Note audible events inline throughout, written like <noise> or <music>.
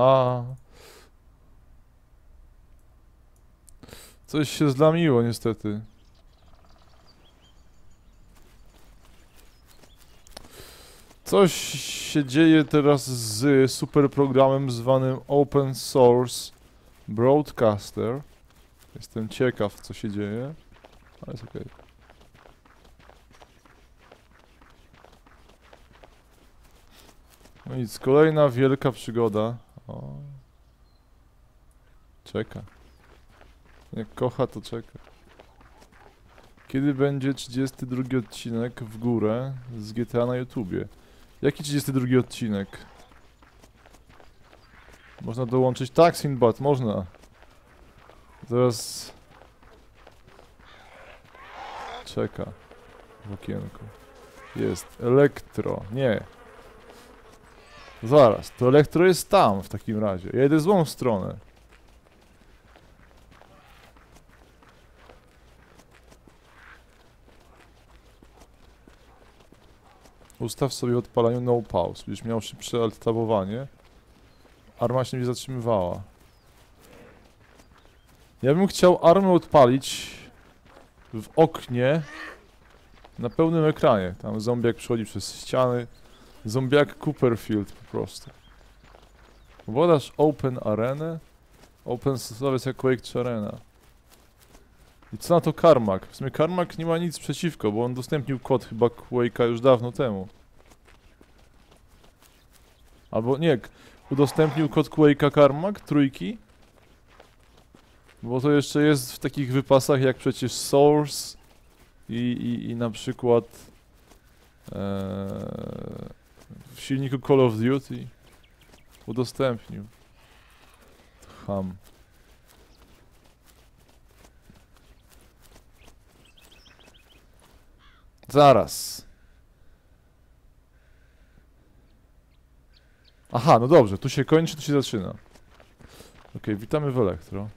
A. Coś się zlamiło niestety. Coś się dzieje teraz z super programem zwanym Open Source Broadcaster. Jestem ciekaw co się dzieje, ale jest okej. No nic, kolejna wielka przygoda. O. Czeka. Jak kocha, to czeka. Kiedy będzie 32 odcinek w górę z GTA na YouTubie? Jaki 32 odcinek? Można dołączyć tak, Sinbad, można. Zaraz... Czeka. W okienku. Jest. Elektro. Nie. Zaraz. To elektro jest tam w takim razie. Ja jedę złą stronę. Ustaw sobie odpalaniu no pause. Będziesz miał szybsze alt-tabowanie. Arma się nie zatrzymywała. Ja bym chciał armę odpalić w oknie na pełnym ekranie. Tam zombiak przechodzi przez ściany. Zombiak Cooperfield po prostu. Wodasz Open Arenę? Open jak Quake czy Arena. I co na to Karmak? W sumie Karmak nie ma nic przeciwko, bo on udostępnił kod chyba Quake'a już dawno temu. Albo nie, udostępnił kod Quake'a Karmak, trójki. Bo to jeszcze jest w takich wypasach jak przecież Source i, i, i na przykład eee, w silniku Call of Duty udostępnił. Ham. Zaraz. Aha, no dobrze, tu się kończy, tu się zaczyna. Okej, witamy w Elektro.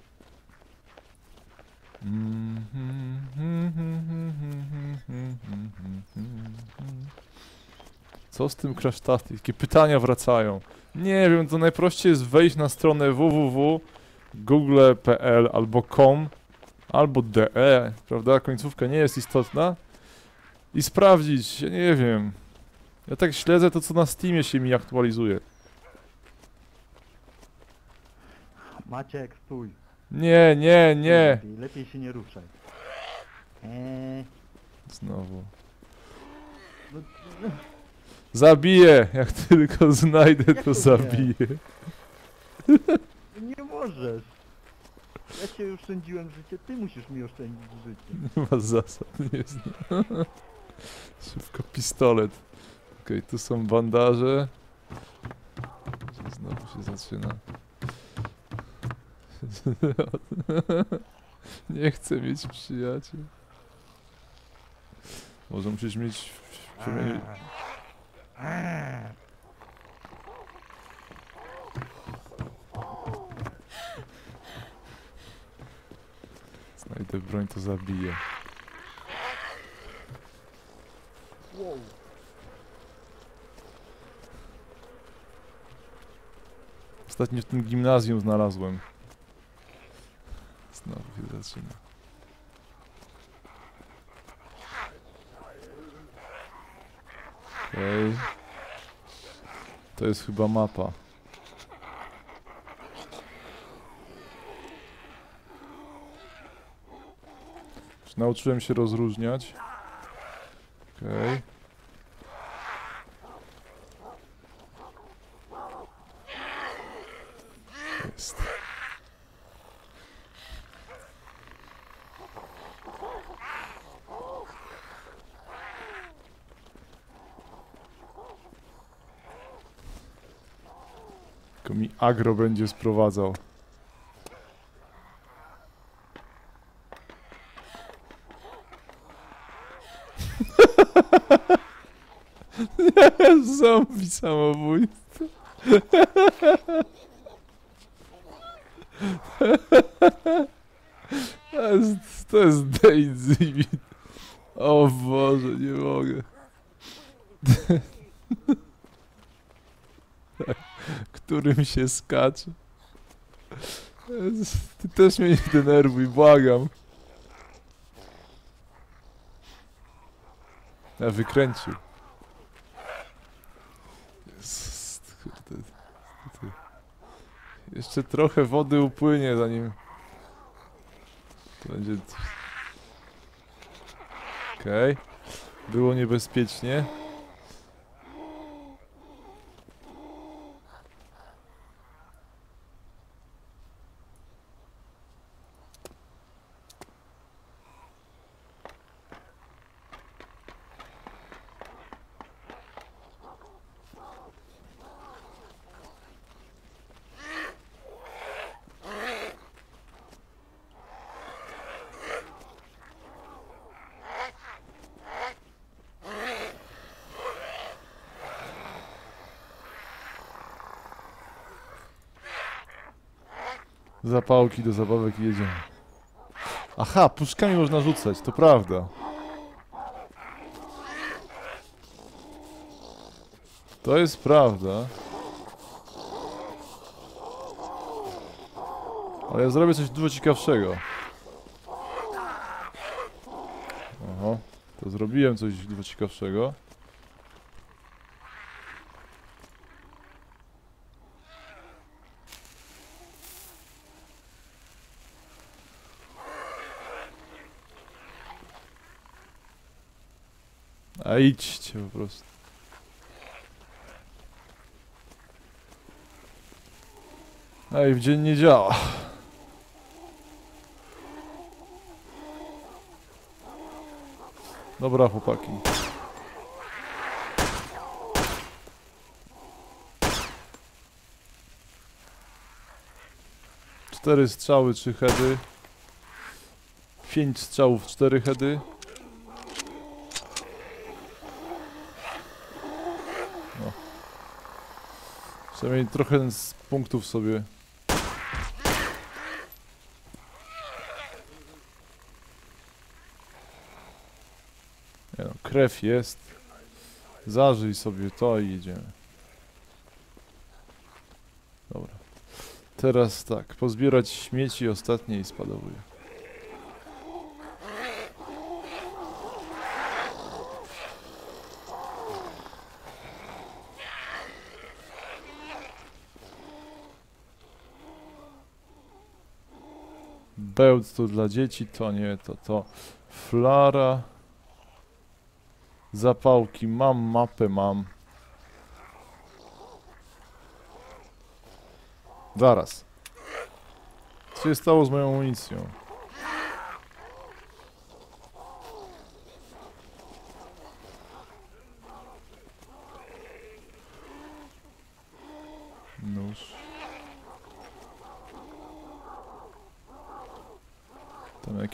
Co z tym Crash Tactics? Jakie pytania wracają? Nie wiem, to najprościej jest wejść na stronę www.google.pl albo com albo de, prawda? Końcówka nie jest istotna. I sprawdzić, ja nie wiem. Ja tak śledzę to, co na Steamie się mi aktualizuje. Maciek, stój. Nie, nie, nie. Lepiej, lepiej się nie ruszaj. Eee, Znowu. no, Zabiję! Jak tylko znajdę, to zabiję. <laughs> nie możesz. Ja cię oszczędziłem życie, ty musisz mi oszczędzić życie. <laughs> Nie ma zasad, nie znam. <laughs> Szybko pistolet. Okej, tu są bandaże. Znowu się zaczyna. Nie chcę mieć przyjaciół. Może musisz mieć... Znajdę broń, to zabiję. Ostatnio w tym gimnazjum znalazłem. Znowu się zaczyna. Okej. To jest chyba mapa. Już nauczyłem się rozróżniać. Okej. Jest. Tylko mi agro będzie sprowadzał. <laughs> Zombie samobójstwo. <laughs> To jest Daisy. O Boże, nie mogę. Którym się skacze. Ty też mnie nie denerwuj, błagam. Ja wykręcił. Jeszcze trochę wody upłynie zanim to będzie... Okej. Było niebezpiecznie. Zapałki do zabawek i jedziemy. Aha, puszkami można rzucać, to prawda. To jest prawda. Ale ja zrobię coś dużo ciekawszego. Oho, to zrobiłem coś dużo ciekawszego. A idźcie po prostu. Ej, w dzień nie działa. Dobra, chłopaki. Cztery strzały, trzy heady. Pięć strzałów, cztery heady. Przynajmniej trochę z punktów sobie. Nie no, krew jest. Zażyj sobie to i jedziemy. Dobra. Teraz tak, pozbierać śmieci ostatnie i spadowuję. Bełt to dla dzieci, to nie, to to. Flara. Zapałki, mam mapę, mam. Zaraz. Co się stało z moją amunicją? Nóż.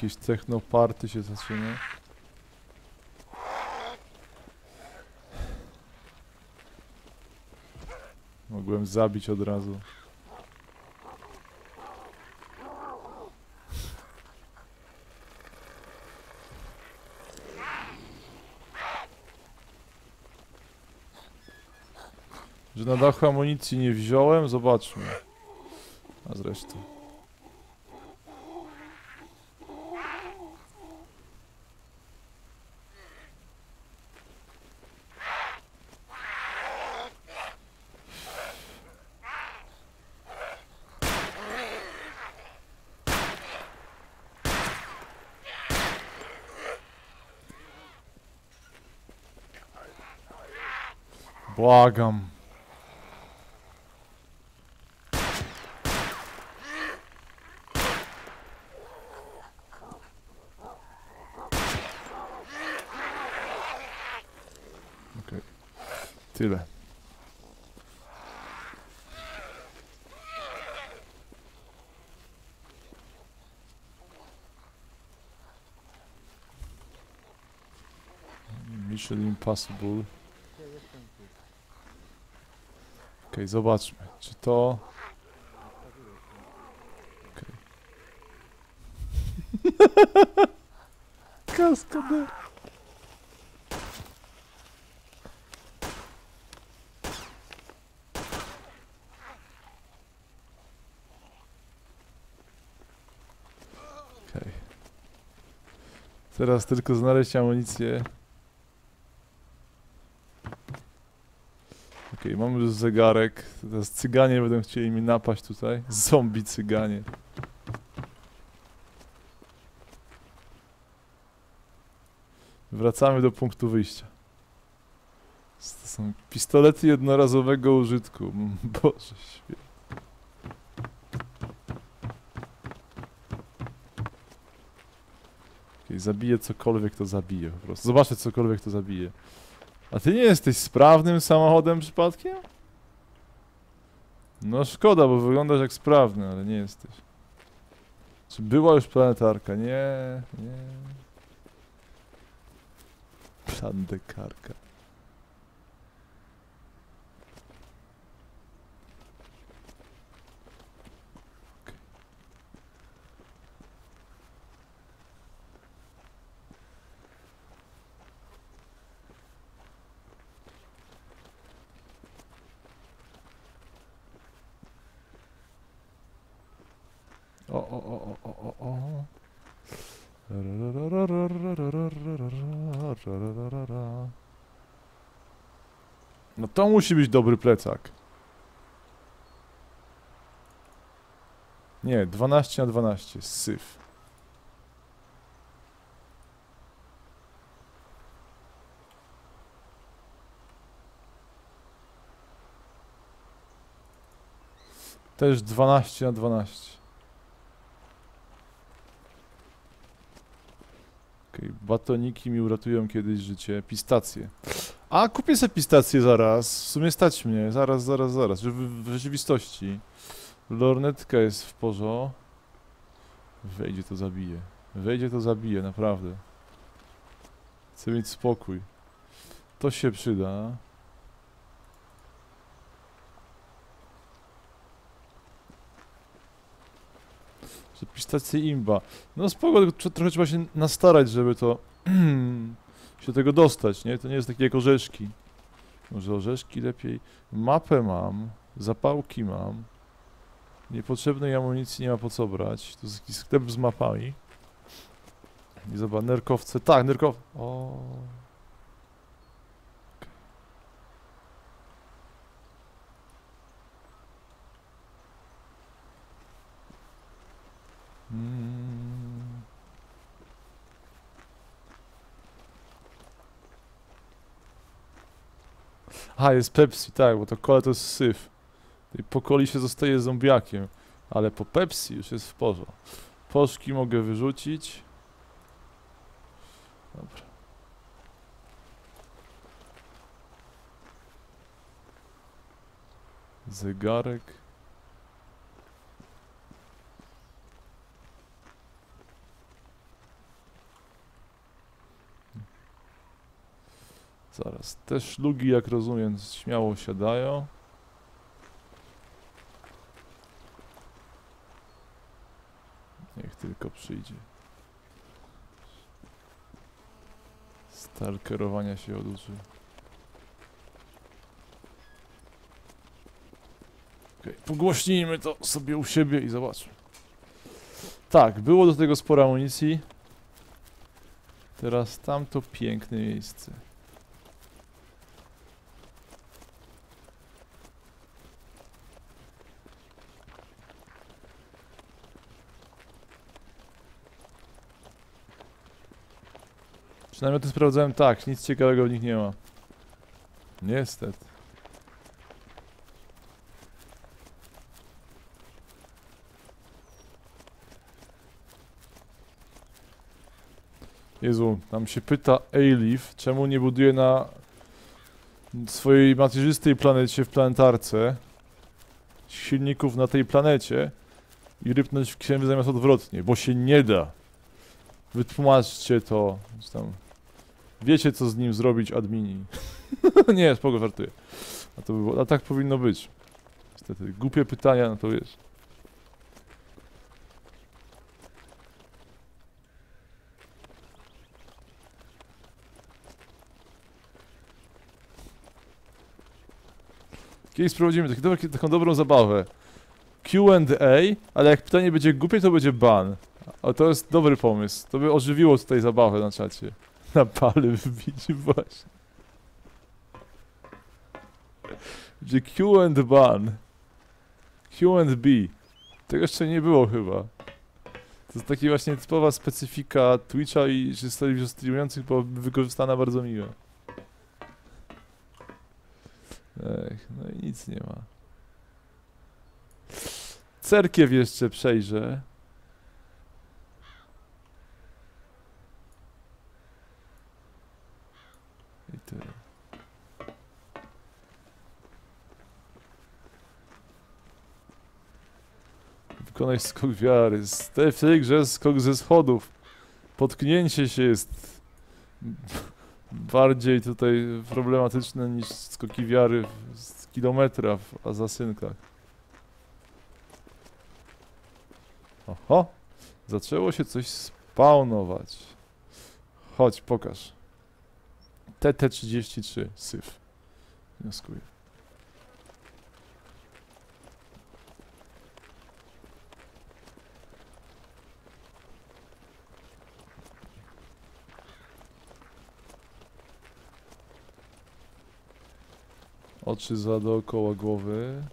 Tam jakieś technoparty się zaczyna. Mogłem zabić od razu. Że na dachu amunicji nie wziąłem? Zobaczmy. A zresztą. Błagam. Okej. Tyle. Mission Impossible. okay, zobaczmy, czy to... Okay. Teraz tylko znaleźć amunicję. Mamy już zegarek. Teraz cyganie będą chcieli mi napaść tutaj. Zombie cyganie. Wracamy do punktu wyjścia. To są pistolety jednorazowego użytku. <laughs> Boże świetnie. Okej, zabiję cokolwiek to zabije po prostu. Zobaczę cokolwiek to zabije. A ty nie jesteś sprawnym samochodem przypadkiem? No szkoda, bo wyglądasz jak sprawny, ale nie jesteś. Czy była już planetarka? Nie, nie. Plandekarka. Okej. O, o, o, o, o, o, o. No to musi być dobry plecak. Nie, 12 na 12, syf. Też 12 na 12. Okej, batoniki mi uratują kiedyś życie. Pistacje. A, kupię sobie pistacje zaraz. W sumie stać mnie. Zaraz, zaraz, zaraz. W, w rzeczywistości. Lornetka jest w porządku. Wejdzie to zabije. Wejdzie to zabije, naprawdę. Chcę mieć spokój. To się przyda. Pistacje imba. No spoko, trochę trzeba się nastarać, żeby to <clears throat> się do tego dostać, nie? To nie jest takie jak orzeszki. Może orzeszki lepiej. Mapę mam, zapałki mam. Niepotrzebnej amunicji nie ma po co brać. To jest jakiś sklep z mapami. I zobacz, nerkowce. Tak, nerkow... O. A, jest Pepsi, tak, bo to kole to jest syf. I po coli się zostaje zombiakiem. Ale po Pepsi już jest w porządku. Poszki mogę wyrzucić. Dobra. Zegarek. Zaraz, te szlugi, jak rozumiem, śmiało siadają. Niech tylko przyjdzie. Stalkerowania się oduczy. Okej, pogłośnijmy to sobie u siebie i zobaczmy. Tak, było do tego sporo amunicji. Teraz tamto piękne miejsce. Przynajmniej to sprawdzałem tak, nic ciekawego w nich nie ma. Niestety. Jezu, tam się pyta Aelif, czemu nie buduje na swojej macierzystej planecie w planetarce silników na tej planecie i rypnąć w księży zamiast odwrotnie, bo się nie da. Wytłumaczcie to. Tam. Wiecie co z nim zrobić admini. <laughs> nie, spoko, żartuję. A to by było, a tak powinno być. Niestety, głupie pytania, no to wiesz. Kiedyś sprawdzimy taki, taką dobrą zabawę. Q&A, ale jak pytanie będzie głupie, to będzie ban. O, to jest dobry pomysł. To by ożywiło tutaj zabawę na czacie. Na pale wbić właśnie. Gdzie Q and ban. Q and B. Tego jeszcze nie było chyba. To jest taka właśnie typowa specyfika Twitcha i historii streamujących, bo wykorzystana bardzo miło. Ech, no i nic nie ma. Cerkiew jeszcze przejrzę. Tyle. Wykonaj skok wiary. Z te- W tej grze skok ze schodów. Potknięcie się jest bardziej tutaj problematyczne niż skoki wiary z kilometra w asasynkach. Oho! Zaczęło się coś spawnować. Chodź, pokaż. TT33, syf. Wnioskuję. Oczy za dookoła głowy.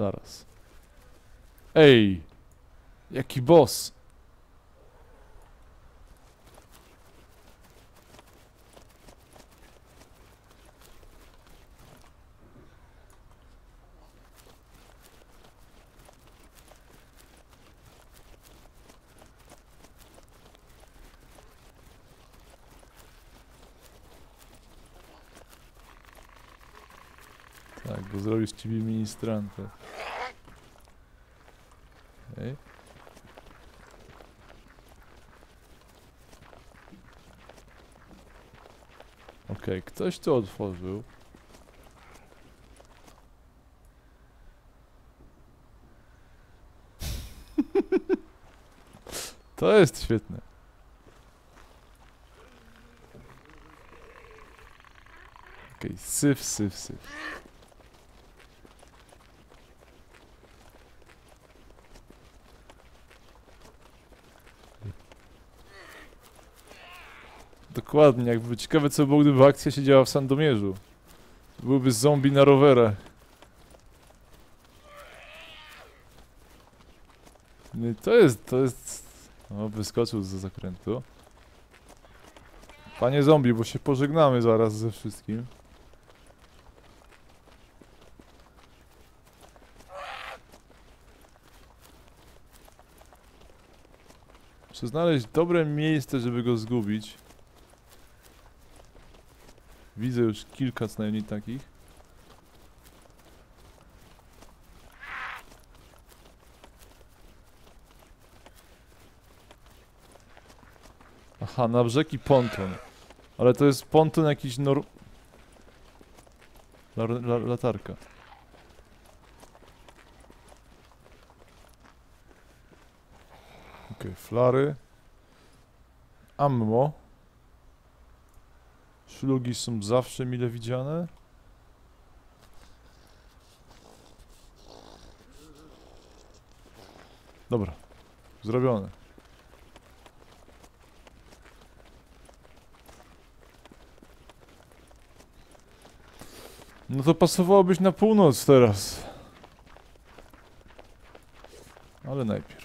Zaraz. Ej! Jaki boss! Tak, bo zrobisz ciebie ministrantę. Okej. Okej, ktoś to otworzył. <laughs> to jest świetne. Okej, syf, syf, syf. Dokładnie, jakby ciekawe co było, gdyby akcja się działa w Sandomierzu. Byłyby zombie na rowerach. Nie, to jest, to jest... O, wyskoczył ze zakrętu. Panie zombie, bo się pożegnamy zaraz ze wszystkim. Muszę znaleźć dobre miejsce, żeby go zgubić. Widzę już kilka co najmniej takich. Aha, na brzegi ponton. Ale to jest ponton jakiś nor... La, la, latarka. Okej, flary. Ammo. Szlugi są zawsze mile widziane. Dobra, zrobione. No to pasowałobyś na północ teraz. Ale najpierw.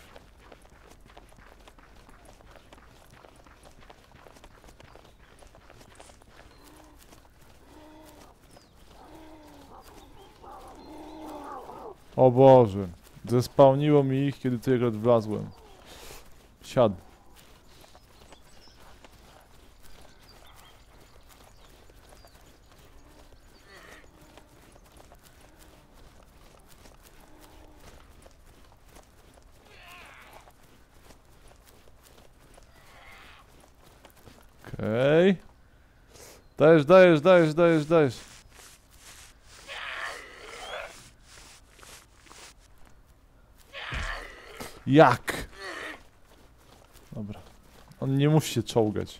O Boże. Zespałniło mi ich, kiedy tutaj akurat wlazłem. Siad. Okej. Okay. Dajesz, dajesz, dajesz, dajesz, dajesz. Jak? Dobra. On nie musi się czołgać.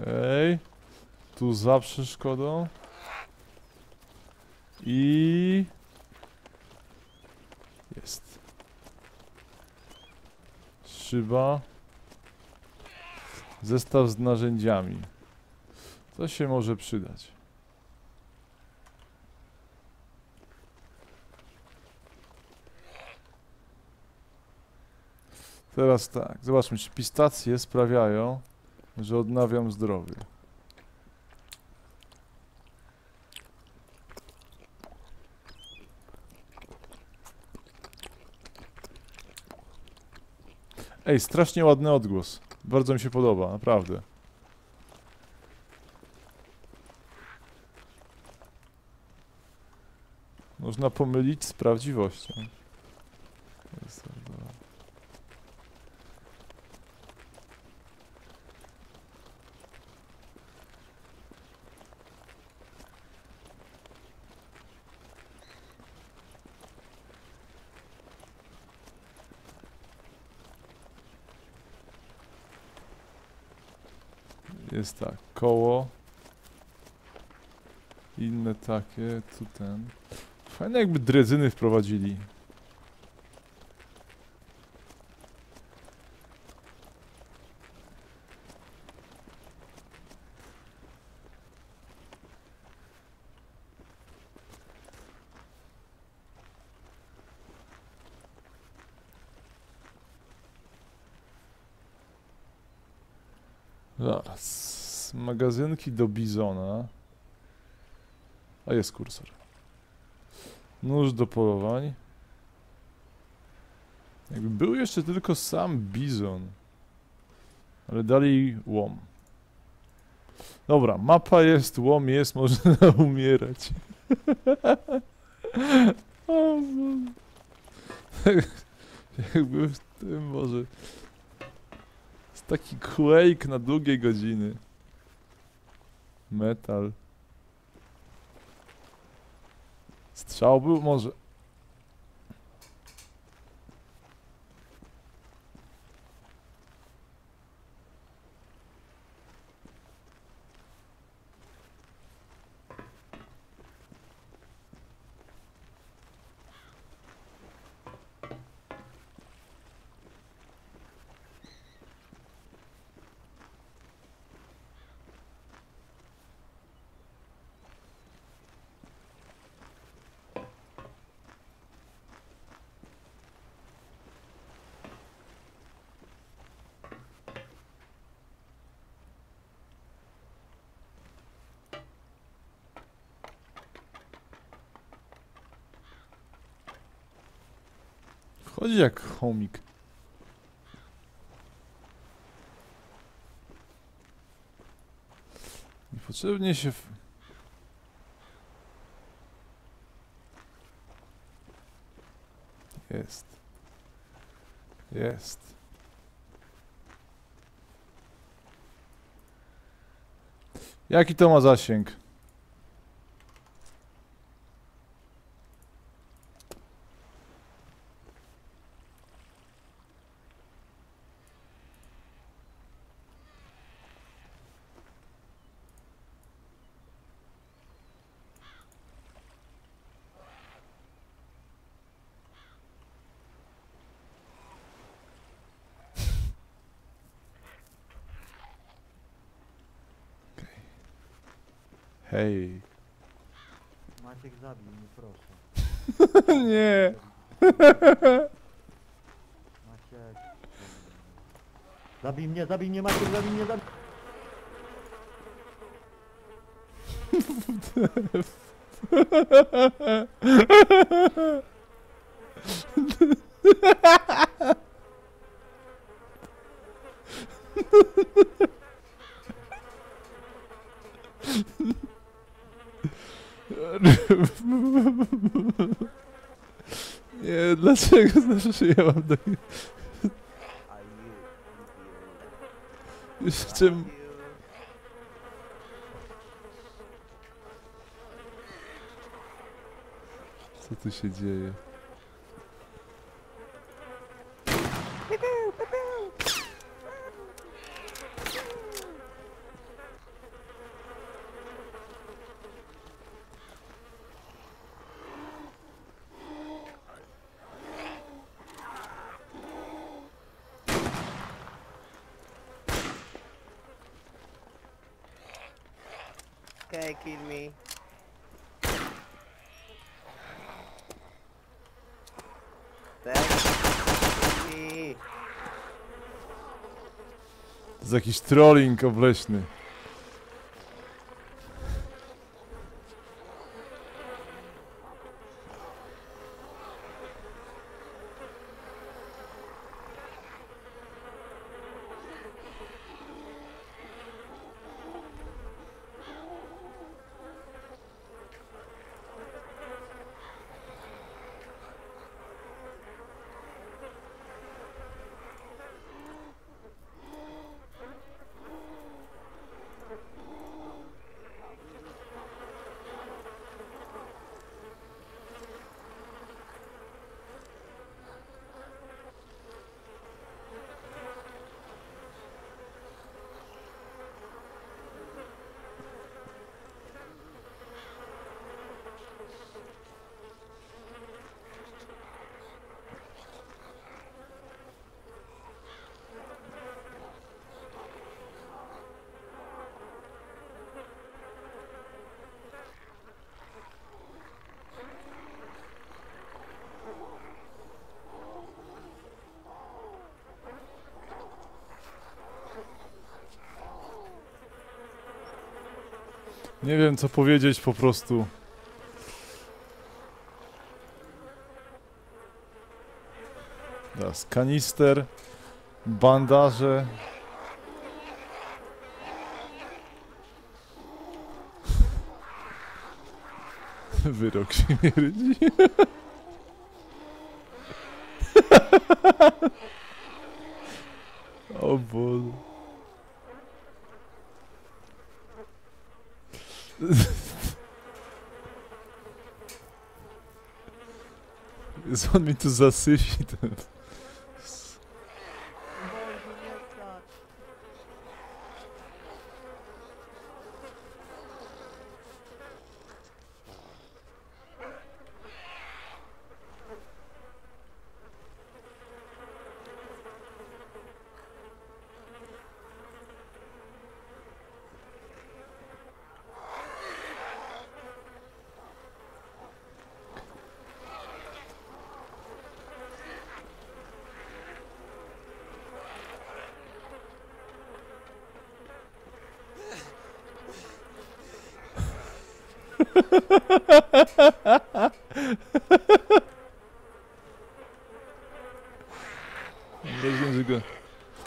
Okej. Tu za przeszkodą. I... Jest. Szyba. Zestaw z narzędziami. To się może przydać. Teraz tak, zobaczmy, czy pistacje sprawiają, że odnawiam zdrowie. Ej, strasznie ładny odgłos. Bardzo mi się podoba, naprawdę. Można pomylić z prawdziwością. Jest to dobra. Jest tak, koło. Inne takie, tu ten. Fajne jakby drezyny wprowadzili. Zaraz. Magazynki do bizona. A jest kursor. Nóż do polowań. Jakby był jeszcze tylko sam bizon. Ale dali łom. Dobra, mapa jest, łom jest, <laughs> można umierać. <laughs> o. <laughs> Jakby w tym może... Jest taki quake na długie godziny. Metal. Strzał był może. Chodzi jak chomik. Niepotrzebnie się... W... Jest. Jest. Jaki to ma zasięg? Hej. Maciek zabij mnie, proszę. <laughs> Nie. Maciek. Zabij mnie, zabij mnie, Maciek, zabij mnie, zabij <laughs> Nie, dlaczego znaczy, że ja mam tak... Jeszcze... Co tu się dzieje? Okay, kill me. Thank me. To jest jakiś trolling obleśny. Nie wiem co powiedzieć po prostu. Teraz kanister, bandaże. <laughs> Wyrok o Boże. <laughs> Jest on mi tu zasysi ten. Rozumiem, że go...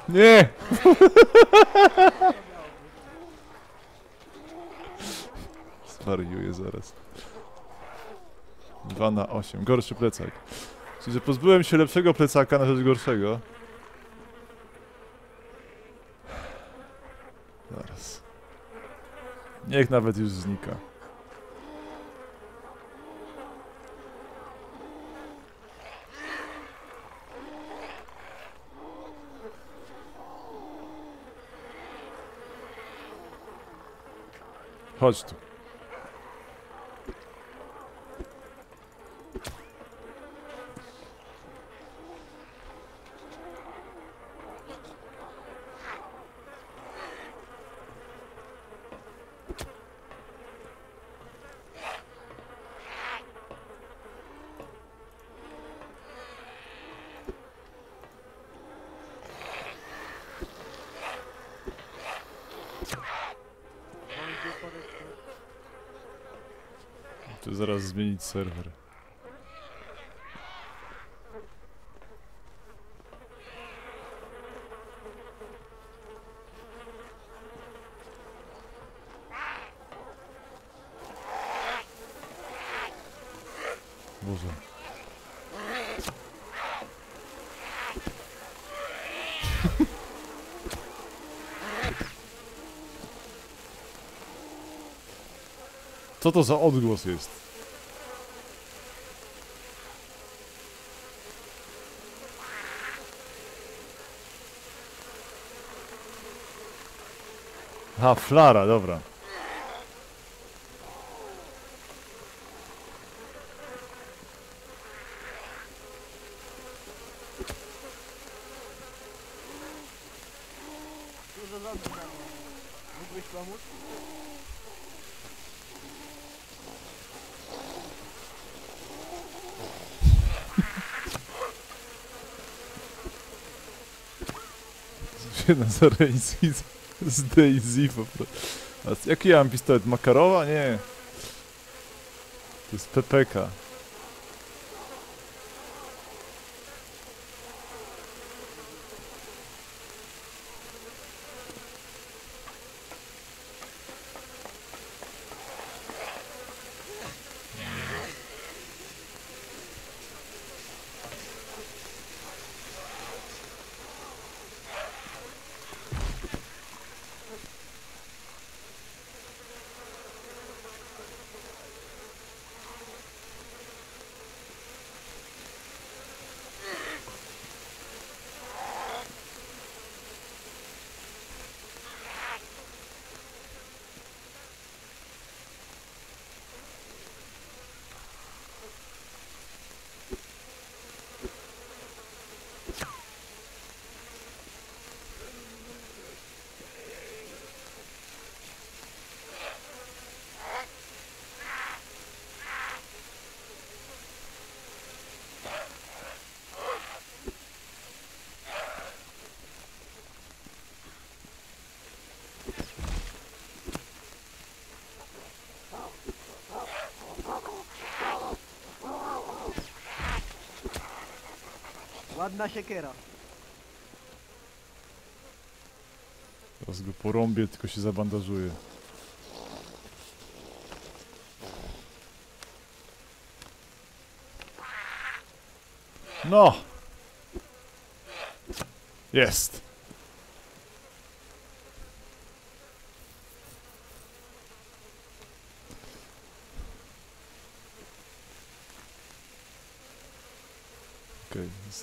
Nie! Zwariuję zaraz. 2 na 8. Gorszy plecak. Czyli, że pozbyłem się lepszego plecaka na rzecz gorszego. Zaraz. Niech nawet już znika. Chodź tu. Tu zaraz zmienić serwer. Boże. Co to za odgłos jest? Aha, flara, dobra. Dużo zombie tam. Mógłbyś pomóc? Jedna z Daisy, <laughs> z Daisy po prostu. A jaki ja mam pistolet? Makarowa? Nie. To jest PPK. Ładna siekiera. Teraz go porąbię, tylko się zabandażuję. No! Jest!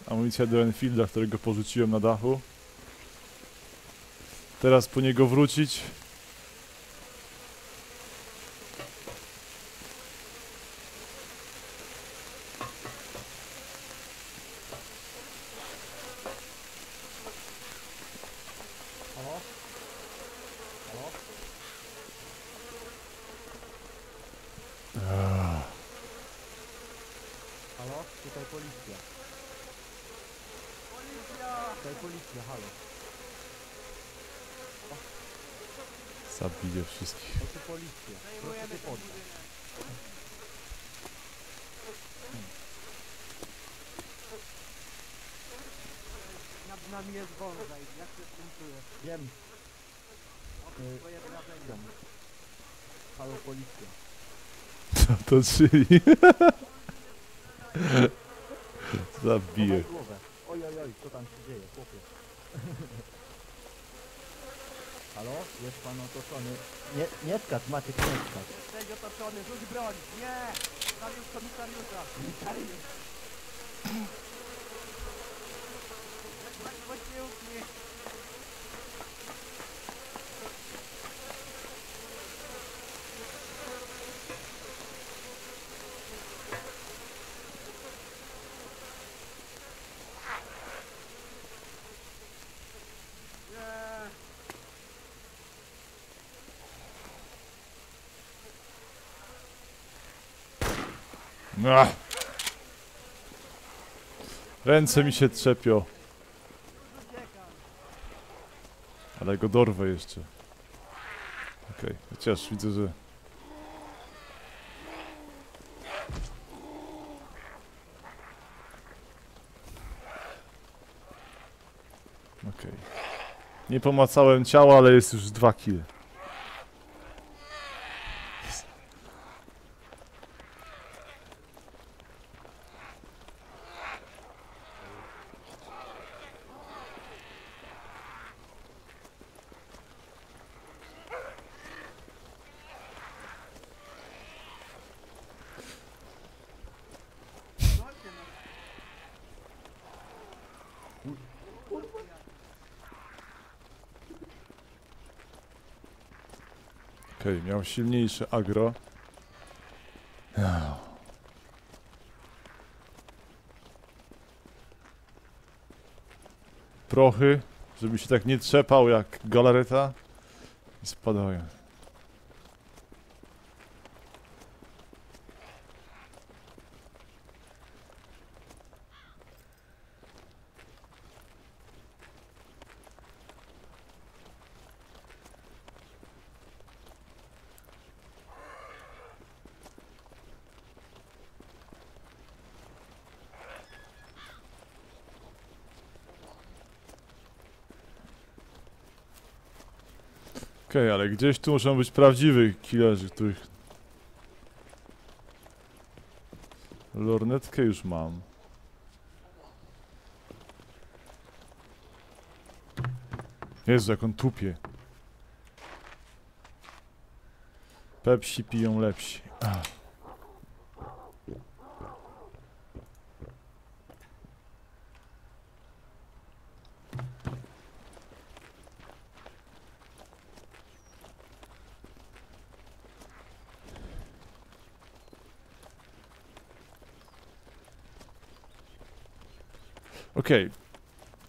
Okay. amunicja do Enfielda, którego porzuciłem na dachu. Teraz po niego wrócić. Halo? Halo? Ah, Halo? Tutaj policja. Policja! Tutaj policja, halo. Zabiję wszystkich. To tu policja. Proszę ty poddać. Nad nami jest wążaj. Jak się z tym czujesz? Wiem. Y, Twoje wrażenia. Halo policja. Co to czyli? <laughs> Zabiję. Oj, oj, oj, co tam się dzieje, chłopie? <laughs> Halo? Jest pan otoczony. Nie, nie skacz, Maciek, nie skacz. Jesteś otoczony, rzuć broń! Nie! Komisariusz komisariusza! Komisariusz! Posiłki! Ach. Ręce mi się trzepią. Ale go dorwę jeszcze. Okej, chociaż widzę, że... Okej. Nie pomacałem ciała, ale jest już dwa kill. Silniejsze agro. Prochy, żeby się tak nie trzepał jak galareta i spadają. Okej, ale gdzieś tu muszą być prawdziwi killerzy, których... Lornetkę już mam. Jezu, jak on tupie. Pepsi piją lepsi. Ach. Okej.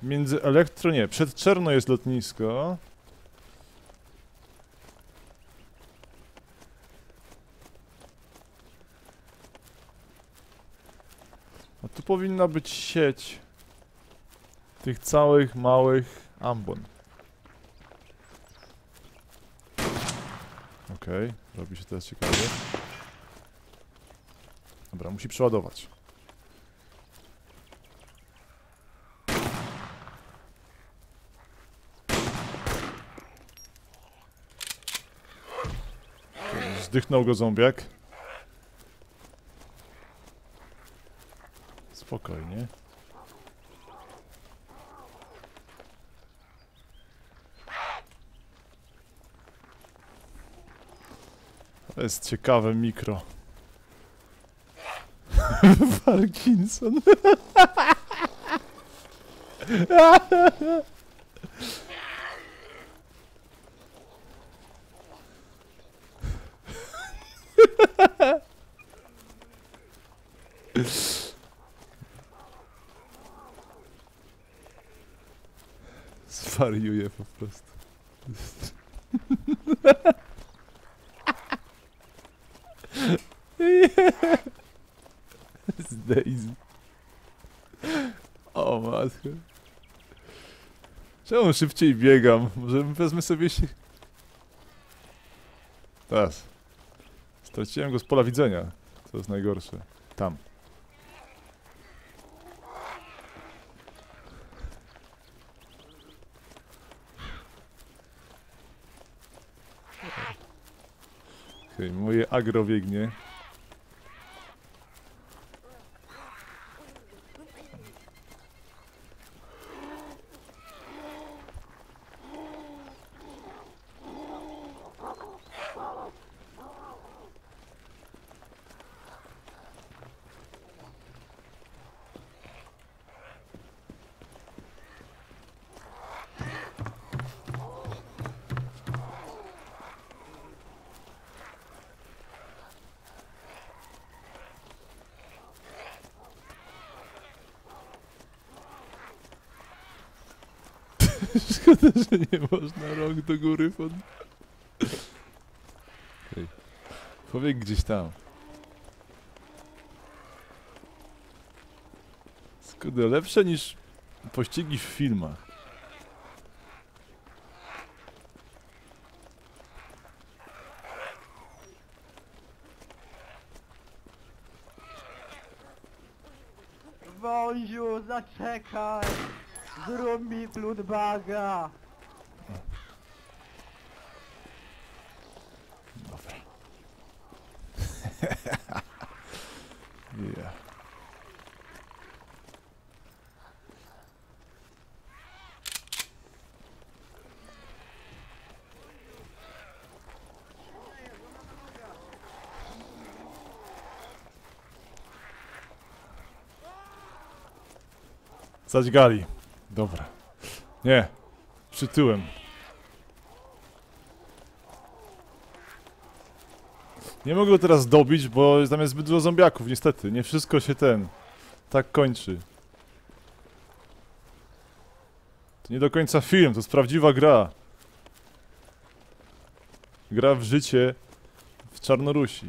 Między elektro... nie, przed Czerno jest lotnisko. A tu powinna być sieć tych całych małych ambon. Okej, robi się teraz ciekawie. Dobra, musi przeładować. Zdychnął go zombiak. Spokojnie. To jest ciekawe mikro. <laughs> Parkinson. <laughs> Zwariuję po prostu. Z Daisy. O matko. Czemu szybciej biegam? Może wezmę sobie się... Teraz. Straciłem go z pola widzenia. Co jest najgorsze. Tam. Okej, moje agro biegnie. Szkoda, że nie można rąk do góry pod... Powiek gdzieś tam. Skąd lepsze niż pościgi w filmach. Wąziu, zaczekaj! Zrób mi bloodbaga! Dobra. <laughs> yeah. Zadźgali. Dobra. Nie. Przytyłem. Nie mogę go teraz dobić, bo tam jest zbyt dużo zombiaków, niestety. Nie wszystko się ten... Tak kończy. To nie do końca film, to jest prawdziwa gra. Gra w życie w Czarnorusi.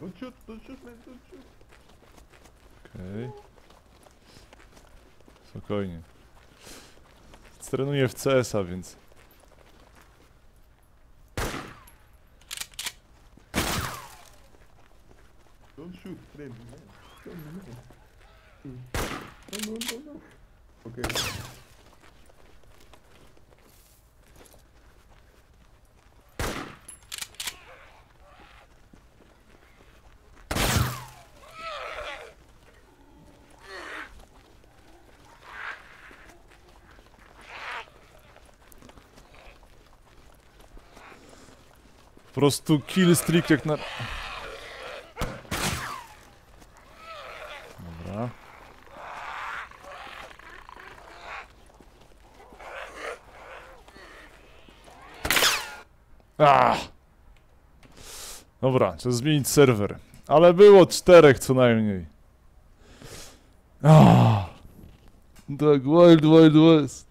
Don't shoot, don't shoot, man, don't shoot. Okej. Spokojnie. Trenuję w CS-a, więc... Don't shoot. No, no, no, no, no. Okay. Po prostu kill streak jak na... Dobra. Ah! Dobra, trzeba zmienić serwer. Ale było czterech co najmniej. Ah! Tak, Wild Wild West.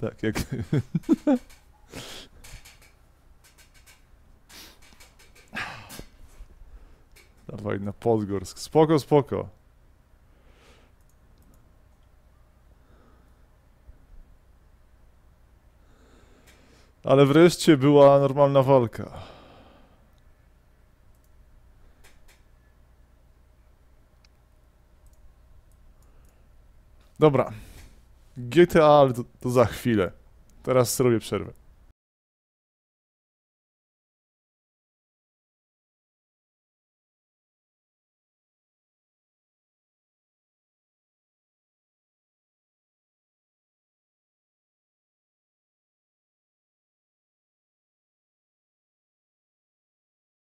Tak, jak... <laughs> Dawaj na Podgorsk. Spoko, spoko. Ale wreszcie była normalna walka. Dobra. GTA, ale to, to za chwilę. Teraz zrobię przerwę.